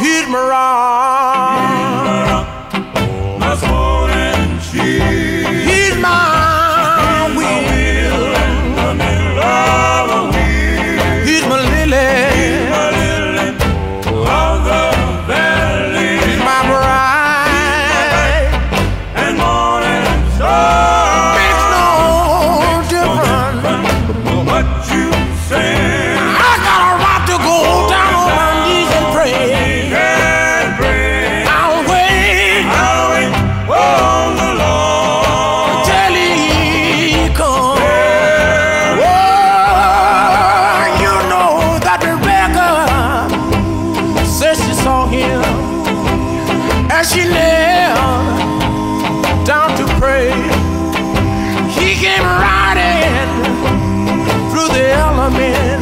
hit me rock, Oh, my soul and she. saw him as she knelt down to pray. He came riding through the elements.